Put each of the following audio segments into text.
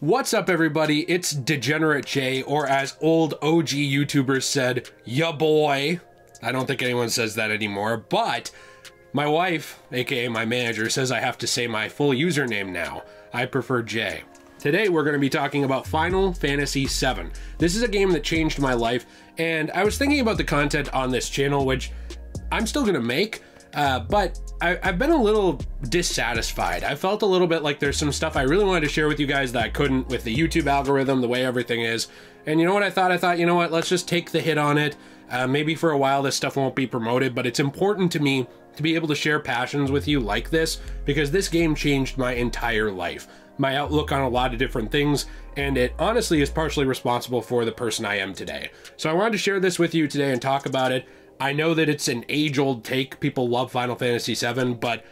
What's up, everybody? It's Degenerate Jay, or as old OG YouTubers said, ya boy. I don't think anyone says that anymore, but my wife, aka my manager, says I have to say my full username now. I prefer Jay. Today we're going to be talking about Final Fantasy VII. This is a game that changed my life, and I was thinking about the content on this channel, which I'm still going to make, uh, but I, have been a little dissatisfied. I felt a little bit like there's some stuff I really wanted to share with you guys that I couldn't with the YouTube algorithm, the way everything is. And you know what I thought? I thought, you know what, let's just take the hit on it. Uh, maybe for a while this stuff won't be promoted, but it's important to me to be able to share passions with you like this because this game changed my entire life, my outlook on a lot of different things, and it honestly is partially responsible for the person I am today. So I wanted to share this with you today and talk about it. I know that it's an age old take. People love Final Fantasy VII, but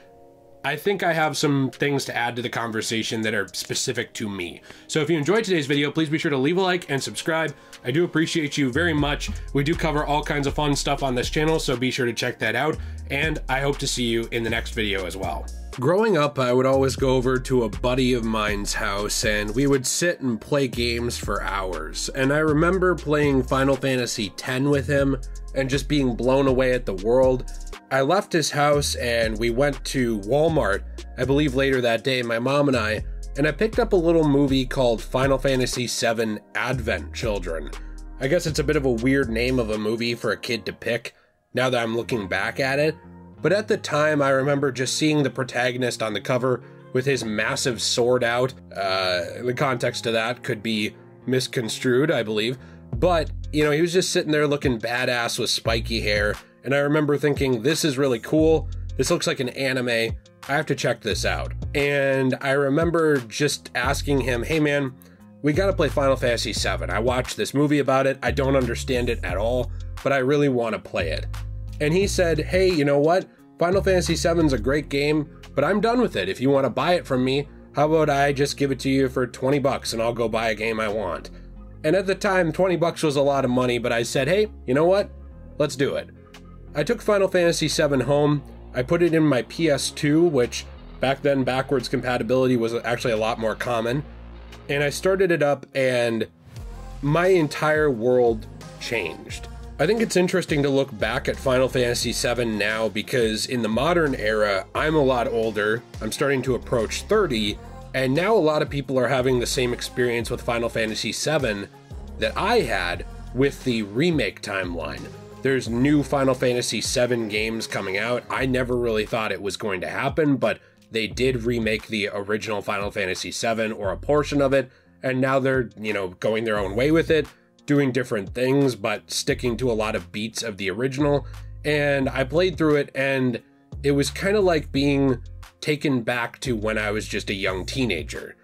I think I have some things to add to the conversation that are specific to me. So if you enjoyed today's video, please be sure to leave a like and subscribe. I do appreciate you very much. We do cover all kinds of fun stuff on this channel, so be sure to check that out. And I hope to see you in the next video as well. Growing up, I would always go over to a buddy of mine's house and we would sit and play games for hours. And I remember playing Final Fantasy X with him and just being blown away at the world. I left his house and we went to Walmart, I believe later that day, my mom and I, and I picked up a little movie called Final Fantasy VII Advent Children. I guess it's a bit of a weird name of a movie for a kid to pick, now that I'm looking back at it. But at the time, I remember just seeing the protagonist on the cover with his massive sword out. Uh, the context of that could be misconstrued, I believe. But, you know, he was just sitting there looking badass with spiky hair. And I remember thinking, this is really cool. This looks like an anime. I have to check this out. And I remember just asking him, hey man, we gotta play Final Fantasy VII. I watched this movie about it. I don't understand it at all, but I really wanna play it. And he said, hey, you know what? Final Fantasy VII is a great game, but I'm done with it. If you want to buy it from me, how about I just give it to you for 20 bucks and I'll go buy a game I want? And at the time, 20 bucks was a lot of money, but I said, hey, you know what? Let's do it. I took Final Fantasy VII home. I put it in my PS2, which back then backwards compatibility was actually a lot more common. And I started it up, and my entire world changed. I think it's interesting to look back at Final Fantasy VII now because in the modern era, I'm a lot older, I'm starting to approach 30, and now a lot of people are having the same experience with Final Fantasy VII that I had with the remake timeline. There's new Final Fantasy VII games coming out. I never really thought it was going to happen, but they did remake the original Final Fantasy VII or a portion of it, and now they're, you know, going their own way with it doing different things, but sticking to a lot of beats of the original. And I played through it, and it was kind of like being taken back to when I was just a young teenager.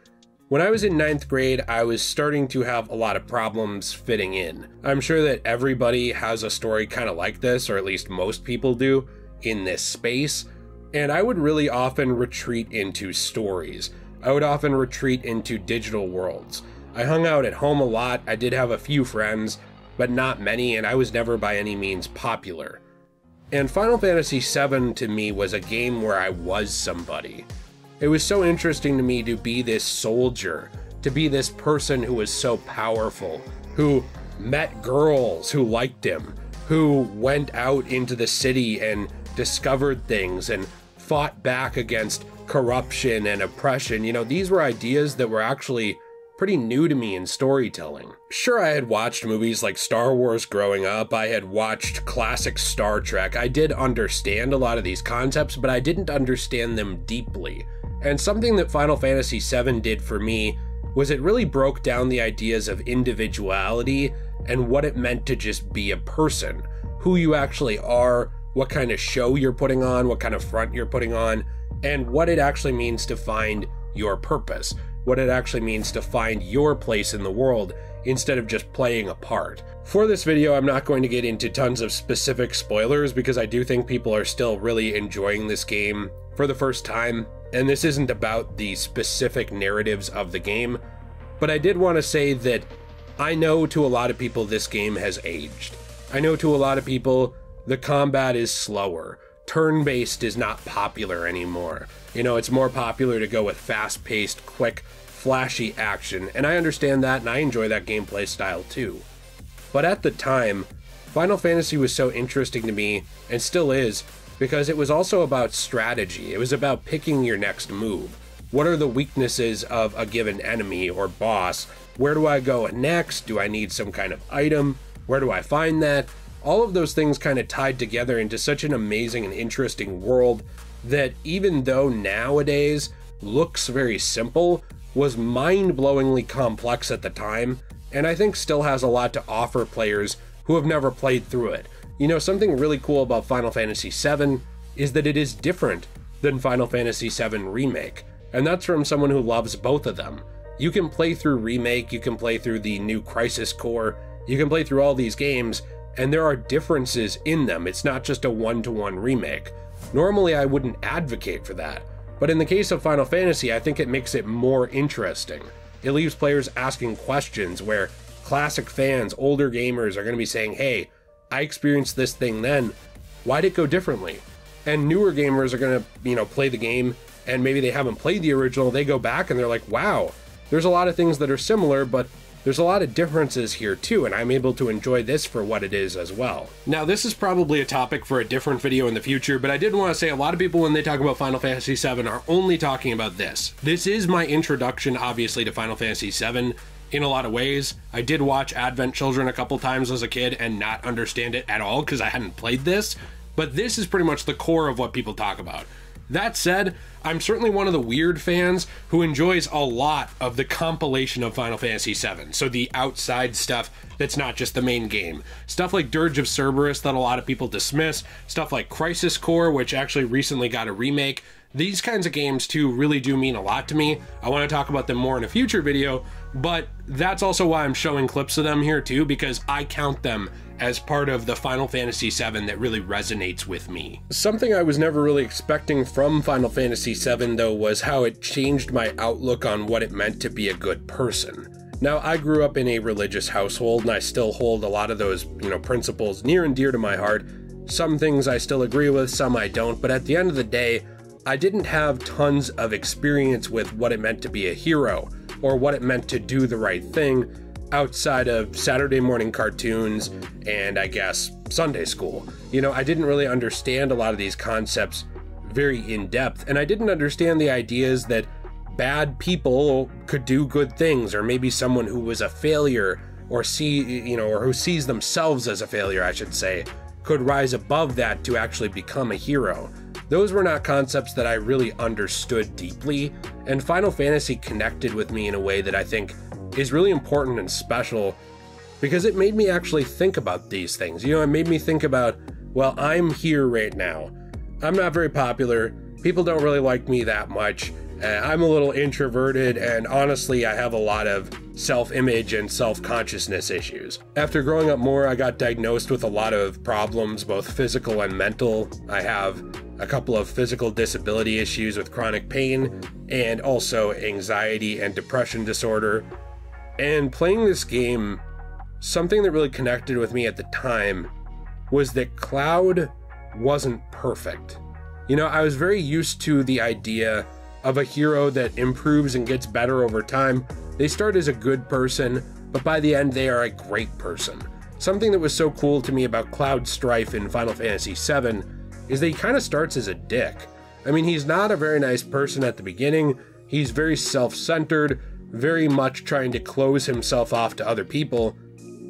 When I was in ninth grade, I was starting to have a lot of problems fitting in. I'm sure that everybody has a story kind of like this, or at least most people do, in this space. And I would really often retreat into stories. I would often retreat into digital worlds. I hung out at home a lot, I did have a few friends, but not many, and I was never by any means popular. And Final Fantasy VII to me was a game where I was somebody. It was so interesting to me to be this soldier, to be this person who was so powerful, who met girls who liked him, who went out into the city and discovered things and fought back against corruption and oppression. You know, these were ideas that were actually pretty new to me in storytelling. Sure, I had watched movies like Star Wars growing up, I had watched classic Star Trek. I did understand a lot of these concepts, but I didn't understand them deeply. And something that Final Fantasy VII did for me was it really broke down the ideas of individuality and what it meant to just be a person, who you actually are, what kind of show you're putting on, what kind of front you're putting on, and what it actually means to find your purpose what it actually means to find your place in the world instead of just playing a part. For this video, I'm not going to get into tons of specific spoilers because I do think people are still really enjoying this game for the first time, and this isn't about the specific narratives of the game, but I did want to say that I know to a lot of people this game has aged. I know to a lot of people the combat is slower. Turn based is not popular anymore. You know, it's more popular to go with fast paced, quick, flashy action, and I understand that and I enjoy that gameplay style too. But at the time, Final Fantasy was so interesting to me, and still is, because it was also about strategy. It was about picking your next move. What are the weaknesses of a given enemy or boss? Where do I go next? Do I need some kind of item? Where do I find that? All of those things kind of tied together into such an amazing and interesting world that even though nowadays looks very simple, was mind blowingly complex at the time, and I think still has a lot to offer players who have never played through it. You know, something really cool about Final Fantasy VII is that it is different than Final Fantasy VII Remake and that's from someone who loves both of them. You can play through Remake, you can play through the new Crisis Core, you can play through all these games, and there are differences in them. It's not just a one to one remake. Normally, I wouldn't advocate for that, but in the case of Final Fantasy, I think it makes it more interesting. It leaves players asking questions where classic fans, older gamers, are going to be saying, hey, I experienced this thing then. Why'd it go differently? And newer gamers are going to, you know, play the game and maybe they haven't played the original, they go back and they're like, wow, there's a lot of things that are similar, but there's a lot of differences here too, and I'm able to enjoy this for what it is as well. Now, this is probably a topic for a different video in the future, but I did want to say a lot of people, when they talk about Final Fantasy VII, are only talking about this. This is my introduction, obviously, to Final Fantasy VII in a lot of ways. I did watch Advent Children a couple times as a kid and not understand it at all because I hadn't played this, but this is pretty much the core of what people talk about. That said, I'm certainly one of the weird fans who enjoys a lot of the compilation of Final Fantasy VII. So the outside stuff that's not just the main game. Stuff like Dirge of Cerberus that a lot of people dismiss, stuff like Crisis Core, which actually recently got a remake. These kinds of games too really do mean a lot to me. I want to talk about them more in a future video, but that's also why I'm showing clips of them here too, because I count them as part of the Final Fantasy VII that really resonates with me. Something I was never really expecting from Final Fantasy VII, though, was how it changed my outlook on what it meant to be a good person. Now, I grew up in a religious household, and I still hold a lot of those, you know, principles near and dear to my heart. Some things I still agree with, some I don't, but at the end of the day, I didn't have tons of experience with what it meant to be a hero, or what it meant to do the right thing, outside of Saturday morning cartoons and I guess Sunday school. You know, I didn't really understand a lot of these concepts very in depth, and I didn't understand the ideas that bad people could do good things, or maybe someone who was a failure or see, you know, or who sees themselves as a failure, I should say, could rise above that to actually become a hero. Those were not concepts that I really understood deeply, and Final Fantasy connected with me in a way that I think is really important and special because it made me actually think about these things. You know, it made me think about, well, I'm here right now. I'm not very popular. People don't really like me that much. Uh, I'm a little introverted, and honestly, I have a lot of self image and self consciousness issues. After growing up more, I got diagnosed with a lot of problems, both physical and mental. I have a couple of physical disability issues with chronic pain, and also anxiety and depression disorder. And playing this game, something that really connected with me at the time was that Cloud wasn't perfect. You know, I was very used to the idea of a hero that improves and gets better over time. They start as a good person, but by the end, they are a great person. Something that was so cool to me about Cloud Strife in Final Fantasy VII is that he kind of starts as a dick. I mean, he's not a very nice person at the beginning, he's very self centered, very much trying to close himself off to other people,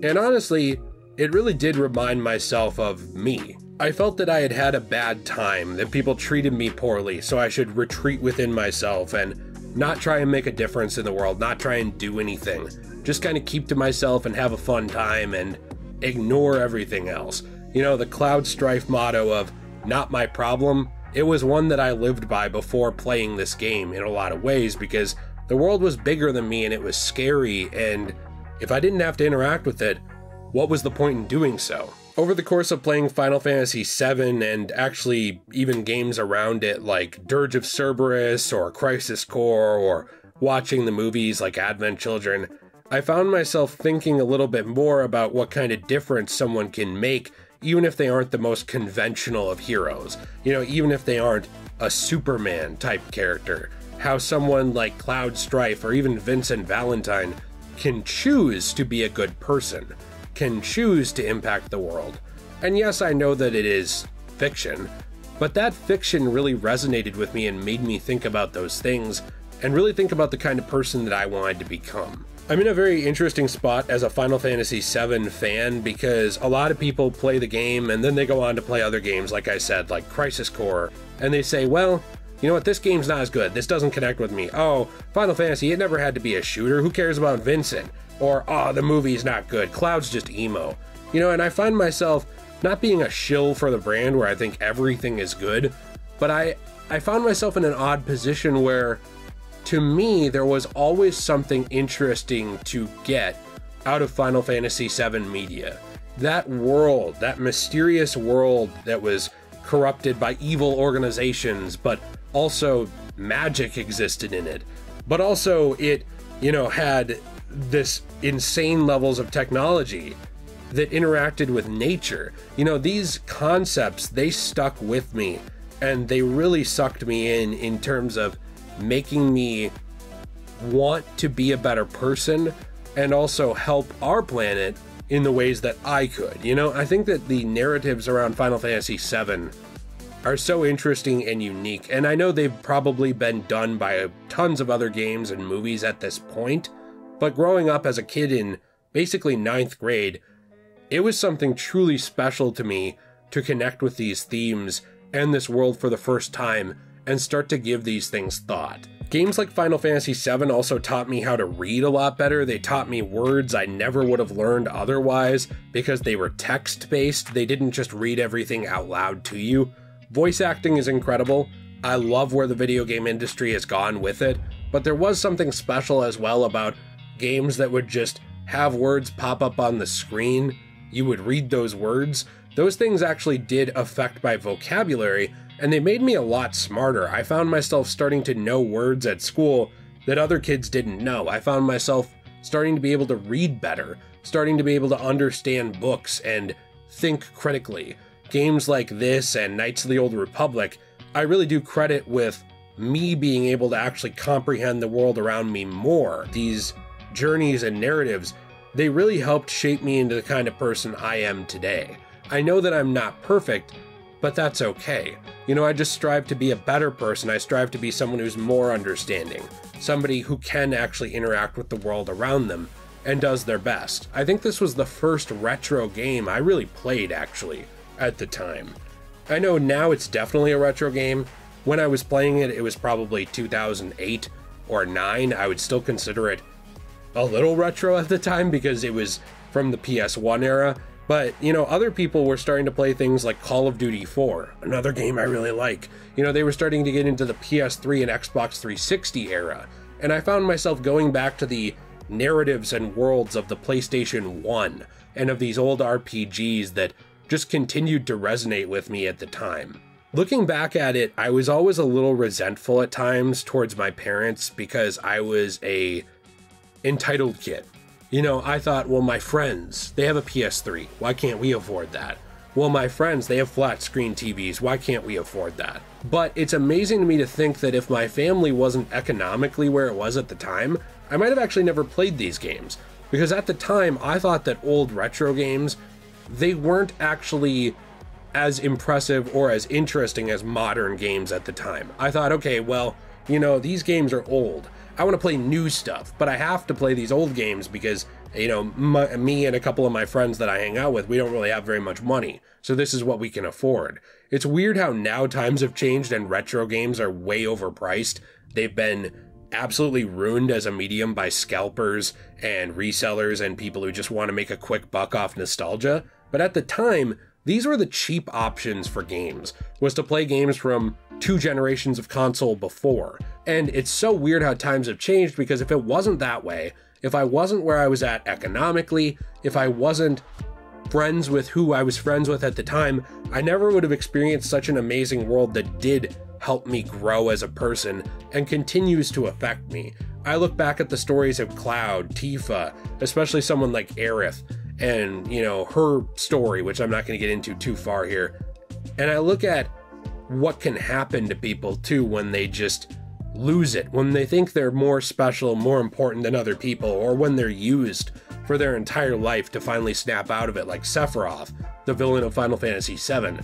and honestly, it really did remind myself of me. I felt that I had had a bad time, that people treated me poorly, so I should retreat within myself and not try and make a difference in the world, not try and do anything. Just kind of keep to myself and have a fun time and ignore everything else. You know, the Cloud Strife motto of not my problem, it was one that I lived by before playing this game in a lot of ways because the world was bigger than me and it was scary, and if I didn't have to interact with it, what was the point in doing so? Over the course of playing Final Fantasy VII and actually even games around it like Dirge of Cerberus or Crisis Core or watching the movies like Advent Children, I found myself thinking a little bit more about what kind of difference someone can make even if they aren't the most conventional of heroes. You know, even if they aren't a Superman type character how someone like Cloud Strife or even Vincent Valentine can choose to be a good person, can choose to impact the world. And yes, I know that it is fiction, but that fiction really resonated with me and made me think about those things and really think about the kind of person that I wanted to become. I'm in a very interesting spot as a Final Fantasy VII fan because a lot of people play the game and then they go on to play other games, like I said, like Crisis Core, and they say, well, you know what, this game's not as good. This doesn't connect with me. Oh, Final Fantasy, it never had to be a shooter. Who cares about Vincent? Or, oh, the movie's not good. Cloud's just emo. You know, and I find myself not being a shill for the brand where I think everything is good, but I, I found myself in an odd position where, to me, there was always something interesting to get out of Final Fantasy VII media. That world, that mysterious world that was corrupted by evil organizations, but also magic existed in it. But also it, you know, had this insane levels of technology that interacted with nature. You know, these concepts, they stuck with me and they really sucked me in in terms of making me want to be a better person and also help our planet in the ways that I could. You know, I think that the narratives around Final Fantasy VII are so interesting and unique, and I know they've probably been done by tons of other games and movies at this point, but growing up as a kid in basically ninth grade, it was something truly special to me to connect with these themes and this world for the first time and start to give these things thought. Games like Final Fantasy VII also taught me how to read a lot better. They taught me words I never would have learned otherwise because they were text based. They didn't just read everything out loud to you. Voice acting is incredible. I love where the video game industry has gone with it, but there was something special as well about games that would just have words pop up on the screen. You would read those words. Those things actually did affect my vocabulary, and they made me a lot smarter. I found myself starting to know words at school that other kids didn't know. I found myself starting to be able to read better, starting to be able to understand books and think critically. Games like this and Knights of the Old Republic, I really do credit with me being able to actually comprehend the world around me more. These journeys and narratives, they really helped shape me into the kind of person I am today. I know that I'm not perfect, but that's okay. You know, I just strive to be a better person. I strive to be someone who's more understanding, somebody who can actually interact with the world around them and does their best. I think this was the first retro game I really played, actually, at the time. I know now it's definitely a retro game. When I was playing it, it was probably 2008 or 9. I would still consider it a little retro at the time because it was from the PS1 era. But, you know, other people were starting to play things like Call of Duty 4, another game I really like. You know, they were starting to get into the PS3 and Xbox 360 era. And I found myself going back to the narratives and worlds of the PlayStation 1 and of these old RPGs that just continued to resonate with me at the time. Looking back at it, I was always a little resentful at times towards my parents because I was a entitled kid. You know, I thought, well, my friends, they have a PS3. Why can't we afford that? Well, my friends, they have flat screen TVs. Why can't we afford that? But it's amazing to me to think that if my family wasn't economically where it was at the time, I might have actually never played these games. Because at the time, I thought that old retro games, they weren't actually as impressive or as interesting as modern games at the time. I thought, okay, well, you know, these games are old. I want to play new stuff, but I have to play these old games because, you know, my, me and a couple of my friends that I hang out with, we don't really have very much money. So this is what we can afford. It's weird how now times have changed and retro games are way overpriced. They've been absolutely ruined as a medium by scalpers and resellers and people who just want to make a quick buck off nostalgia. But at the time, these were the cheap options for games, was to play games from two generations of console before. And it's so weird how times have changed because if it wasn't that way, if I wasn't where I was at economically, if I wasn't friends with who I was friends with at the time, I never would have experienced such an amazing world that did help me grow as a person and continues to affect me. I look back at the stories of Cloud, Tifa, especially someone like Aerith, and you know her story which i'm not going to get into too far here and i look at what can happen to people too when they just lose it, when they think they're more special, more important than other people, or when they're used for their entire life to finally snap out of it, like Sephiroth, the villain of Final Fantasy VII.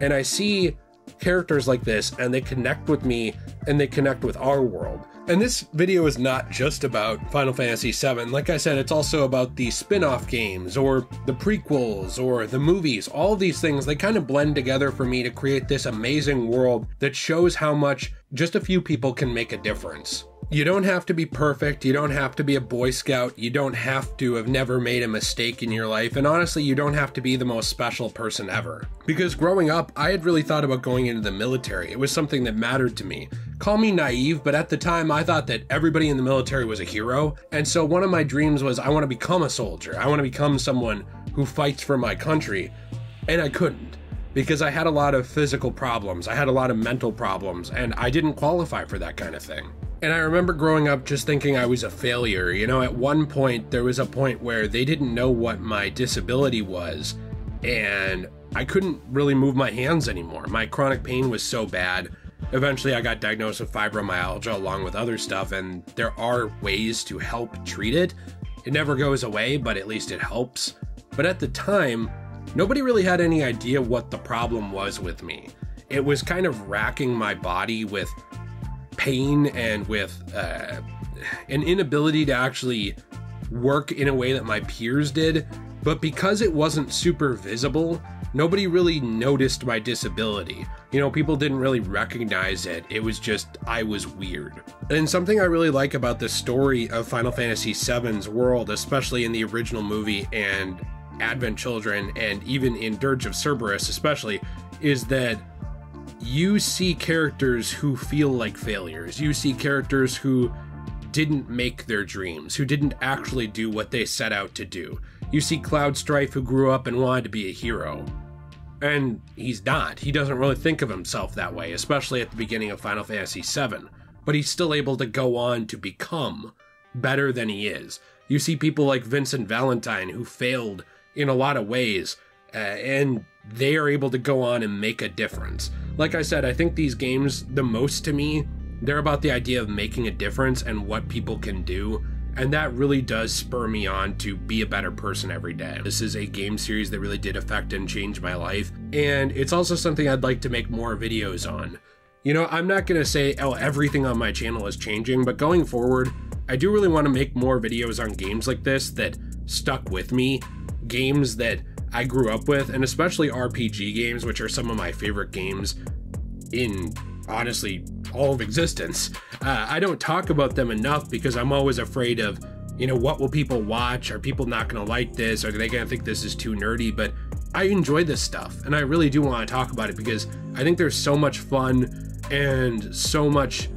And I see characters like this and they connect with me and they connect with our world. And this video is not just about Final Fantasy VII. Like I said, it's also about the spin off games or the prequels or the movies. All these things, they kind of blend together for me to create this amazing world that shows how much just a few people can make a difference. You don't have to be perfect. You don't have to be a Boy Scout. You don't have to have never made a mistake in your life. And honestly, you don't have to be the most special person ever. Because growing up, I had really thought about going into the military. It was something that mattered to me. Call me naive, but at the time I thought that everybody in the military was a hero. And so one of my dreams was I want to become a soldier. I want to become someone who fights for my country. And I couldn't because I had a lot of physical problems. I had a lot of mental problems, and I didn't qualify for that kind of thing. And I remember growing up just thinking I was a failure. You know, at one point, there was a point where they didn't know what my disability was, and I couldn't really move my hands anymore. My chronic pain was so bad. Eventually, I got diagnosed with fibromyalgia along with other stuff, and there are ways to help treat it. It never goes away, but at least it helps. But at the time, nobody really had any idea what the problem was with me. It was kind of racking my body with pain and with uh, an inability to actually work in a way that my peers did. But because it wasn't super visible, nobody really noticed my disability. You know, people didn't really recognize it. It was just, I was weird. And something I really like about the story of Final Fantasy VII's world, especially in the original movie and Advent Children, and even in Dirge of Cerberus, especially, is that you see characters who feel like failures. You see characters who didn't make their dreams, who didn't actually do what they set out to do. You see Cloud Strife who grew up and wanted to be a hero. And he's not. He doesn't really think of himself that way, especially at the beginning of Final Fantasy VII. But he's still able to go on to become better than he is. You see people like Vincent Valentine who failed in a lot of ways, uh, and they are able to go on and make a difference. Like I said, I think these games, the most to me, they're about the idea of making a difference and what people can do. And that really does spur me on to be a better person every day. This is a game series that really did affect and change my life. And it's also something I'd like to make more videos on. You know, I'm not to say, oh, everything on my channel is changing, but going forward, I do really want to make more videos on games like this that stuck with me. Games that I grew up with, and especially RPG games, which are some of my favorite games in honestly all of existence. Uh, I don't talk about them enough because I'm always afraid of, you know, what will people watch? Are people not going to like this? Are they going to think this is too nerdy? But I enjoy this stuff, and I really do want to talk about it because I think there's so much fun and so much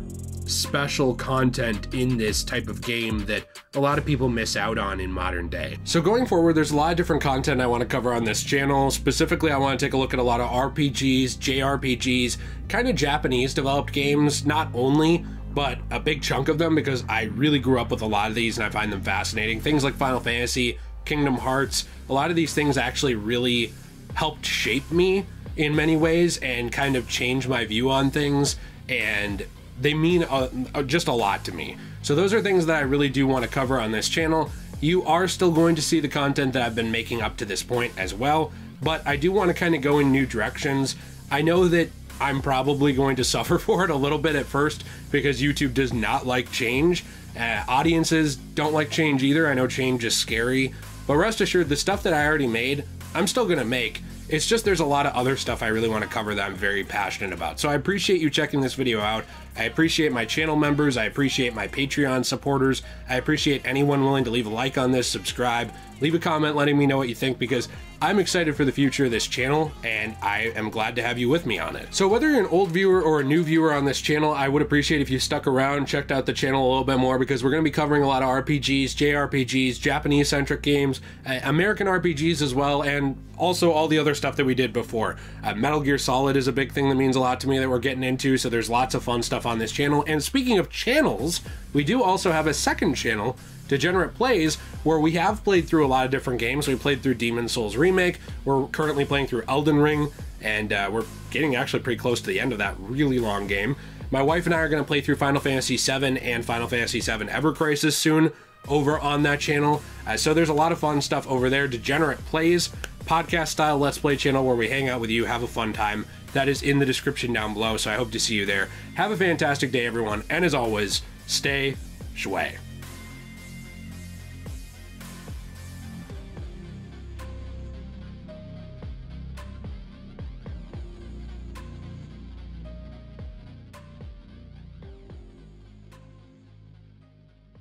special content in this type of game that a lot of people miss out on in modern day. So going forward, there's a lot of different content I want to cover on this channel. Specifically, I want to take a look at a lot of RPGs, JRPGs, kind of Japanese developed games, not only, but a big chunk of them because I really grew up with a lot of these and I find them fascinating. Things like Final Fantasy, Kingdom Hearts, a lot of these things actually really helped shape me in many ways and kind of change my view on things and they mean a, just a lot to me. So those are things that I really do want to cover on this channel. You are still going to see the content that I've been making up to this point as well, but I do want to kind of go in new directions. I know that I'm probably going to suffer for it a little bit at first because YouTube does not like change. Uh, audiences don't like change either. I know change is scary, but rest assured, the stuff that I already made, I'm still going to make. It's just there's a lot of other stuff I really want to cover that I'm very passionate about. So I appreciate you checking this video out. I appreciate my channel members. I appreciate my Patreon supporters. I appreciate anyone willing to leave a like on this, subscribe, leave a comment letting me know what you think because I'm excited for the future of this channel and I am glad to have you with me on it. So whether you're an old viewer or a new viewer on this channel, I would appreciate if you stuck around, checked out the channel a little bit more because we're going to be covering a lot of RPGs, JRPGs, Japanese centric games, uh, American RPGs as well, and also all the other stuff that we did before. Uh, Metal Gear Solid is a big thing that means a lot to me that we're getting into, so there's lots of fun stuff on this channel. And speaking of channels, we do also have a second channel, Degenerate Plays, where we have played through a lot of different games. We played through Demon Souls Remake. We're currently playing through Elden Ring, and uh, we're getting actually pretty close to the end of that really long game. My wife and I are going to play through Final Fantasy VII and Final Fantasy VII Ever Crisis soon over on that channel. Uh, so there's a lot of fun stuff over there. Degenerate Plays, podcast style Let's Play channel where we hang out with you, have a fun time, that is in the description down below, so I hope to see you there. Have a fantastic day, everyone, and as always, stay shway.